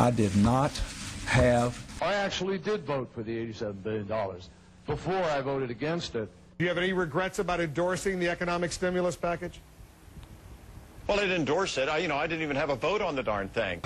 I did not have I actually did vote for the $87 billion before I voted against it. Do you have any regrets about endorsing the economic stimulus package? Well, I endorse it. I, you know, I didn't even have a vote on the darn thing.